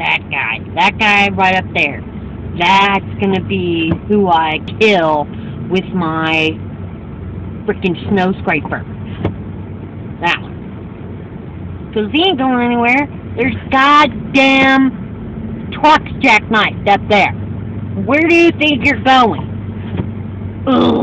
that guy. That guy right up there. That's gonna be who I kill with my freaking snow scraper. That one. Because he ain't going anywhere. There's goddamn trucks jackknifed up there. Where do you think you're going? Ugh.